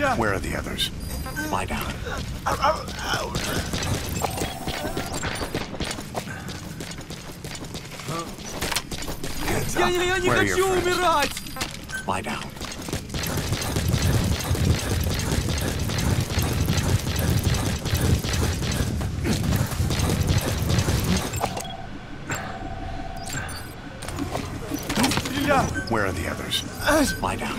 Where are the others? Lie down. Where are your? Lie down. Where are the others? Uh, Lie down.